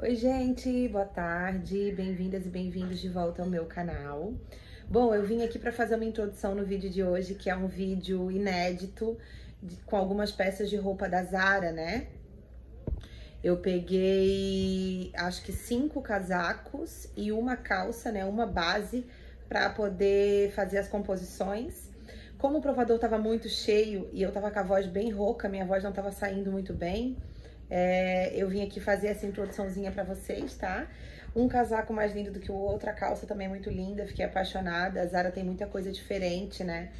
Oi, gente, boa tarde, bem-vindas e bem-vindos de volta ao meu canal. Bom, eu vim aqui para fazer uma introdução no vídeo de hoje, que é um vídeo inédito, de, com algumas peças de roupa da Zara, né? Eu peguei, acho que cinco casacos e uma calça, né, uma base, para poder fazer as composições. Como o provador tava muito cheio e eu tava com a voz bem rouca, minha voz não tava saindo muito bem, é, eu vim aqui fazer essa introduçãozinha pra vocês, tá? Um casaco mais lindo do que o outro, a calça também é muito linda, fiquei apaixonada. A Zara tem muita coisa diferente, né?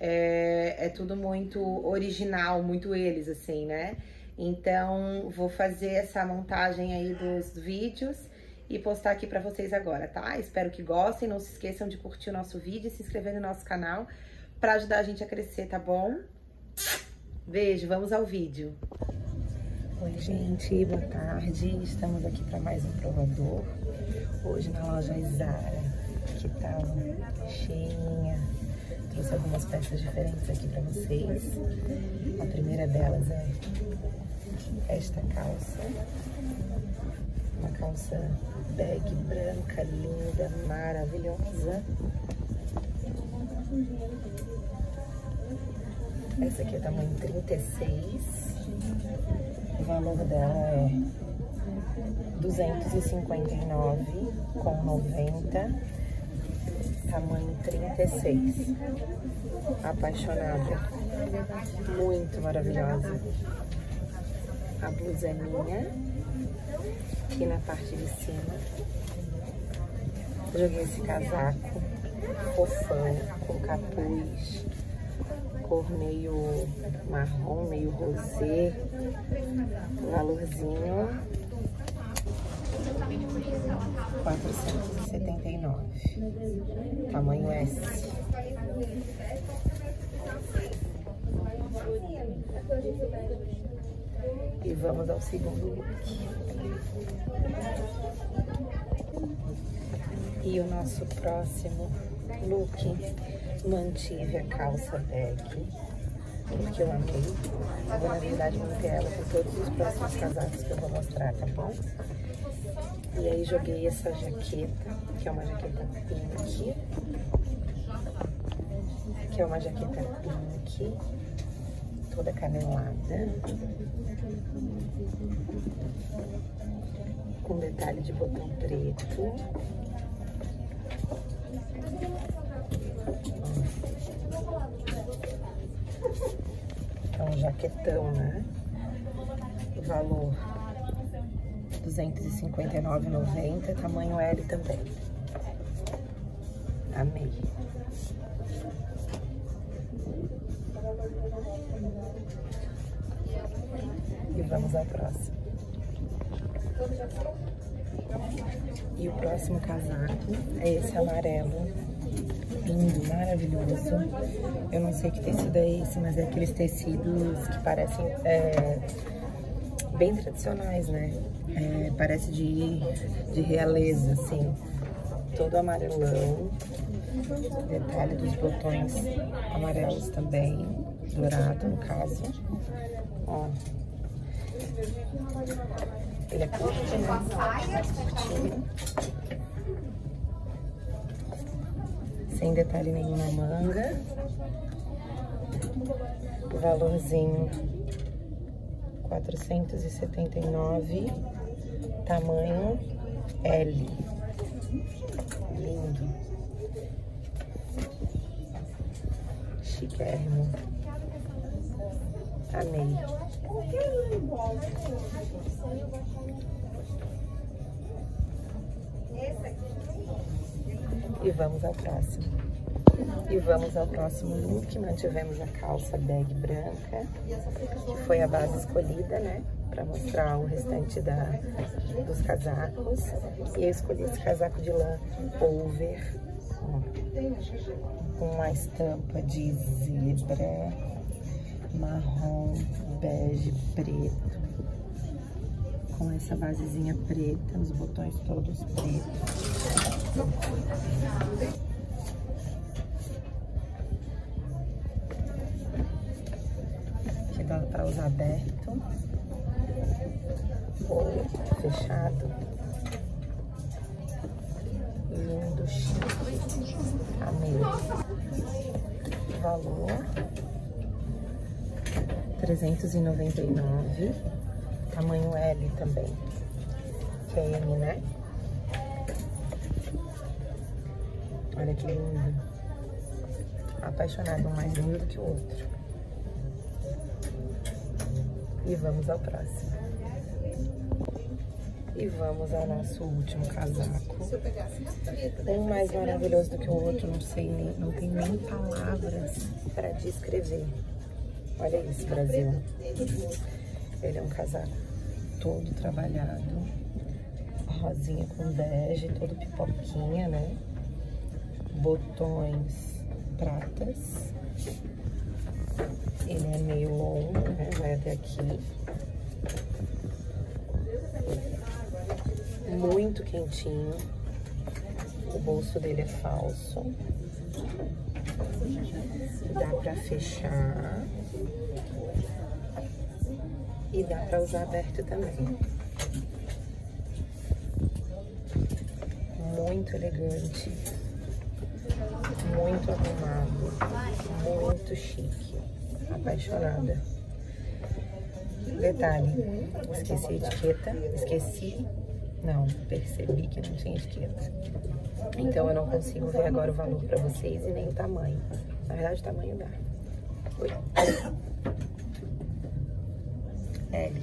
É, é tudo muito original, muito eles, assim, né? Então, vou fazer essa montagem aí dos vídeos e postar aqui pra vocês agora, tá? Espero que gostem, não se esqueçam de curtir o nosso vídeo e se inscrever no nosso canal pra ajudar a gente a crescer, tá bom? Beijo, vamos ao vídeo. Oi, gente, boa tarde. Estamos aqui para mais um provador. Hoje na loja Zara, que tá cheinha. Trouxe algumas peças diferentes aqui para vocês. A primeira delas é esta calça. Uma calça bag branca, linda, maravilhosa. Essa aqui é tamanho 36 o valor dela é 259 com 90, tamanho 36. Apaixonada, muito maravilhosa. A blusa é minha, aqui na parte de cima. Joguei esse casaco fofão, com capuz, cor meio marrom, meio rosé. Valorzinho 479. Tamanho S. E vamos ao segundo look. E o nosso próximo look mantive a calça bag, porque eu amei. Eu vou, na verdade, manter ela com todos os próximos casacos que eu vou mostrar, tá bom? E aí joguei essa jaqueta, que é uma jaqueta pink. Que é uma jaqueta pink, toda canelada. Com detalhe de botão preto. É um jaquetão, né? O valor 259,90, tamanho L também. Amei. E vamos ao próximo. E o próximo casaco é esse amarelo lindo, maravilhoso. Eu não sei que tecido é esse, mas é aqueles tecidos que parecem é, bem tradicionais, né? É, parece de, de realeza, assim. Todo amarelão. Detalhe dos botões amarelos também. Dourado, no caso. Ó. Ele é curtinho, né? Sem detalhe nenhum na manga. Valorzinho 479, tamanho L. Lindo. Chiquérrimo. Amei. E vamos ao próximo. E vamos ao próximo look. Mantivemos a calça bag branca, que foi a base escolhida, né? Pra mostrar o restante da, dos casacos. E eu escolhi esse casaco de lã over, ó, com uma estampa de zebra, marrom, bege, preto com essa basezinha preta, os botões todos pretos. Dá para usar aberto. Fechado. Lindo, chique. Amei. Valor. 399. Tamanho L também. Que é M, né? Olha que lindo. Apaixonado, um mais lindo do que o outro. E vamos ao próximo. E vamos ao nosso último casaco. Um mais maravilhoso do que o outro, não sei nem, não tem nem palavras para descrever. Olha isso, Brasil. Ele é um casaco todo trabalhado. Rosinha com bege, todo pipoquinha, né? Botões pratas. Ele é meio longo, né? Vai até aqui. Muito quentinho. O bolso dele é falso. Dá pra fechar. E dá pra usar aberto também. Muito elegante. Muito arrumado. Muito chique. Apaixonada. Detalhe, esqueci a etiqueta. Esqueci. Não, percebi que não tinha etiqueta. Então eu não consigo ver agora o valor pra vocês e nem o tamanho. Na verdade, o tamanho dá. Oi. L.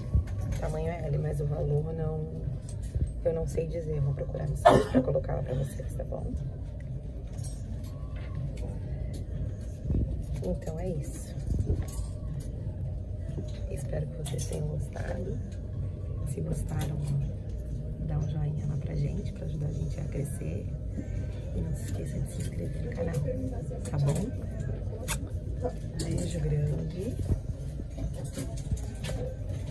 Tamanho é L, mas o valor não... Eu não sei dizer. Vou procurar no site pra colocar lá pra vocês, tá bom? Então é isso. Espero que vocês tenham gostado. Se gostaram, dá um joinha lá pra gente, pra ajudar a gente a crescer. E não se esqueça de se inscrever no canal, tá bom? Beijo grande.